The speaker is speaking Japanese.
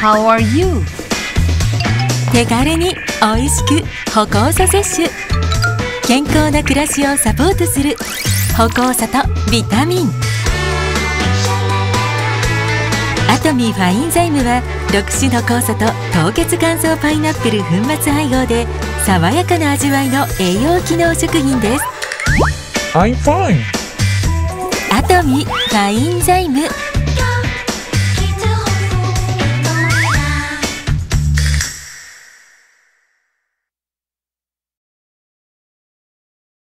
How are you? 手軽に美味しく酵素摂取。健康な暮らしをサポートする酵素とビタミン。アトミーファインザイムは6種の酵素と凍結乾燥パイナップル粉末配合で爽やかな味わいの栄養機能食品です。アトミーファインザイム。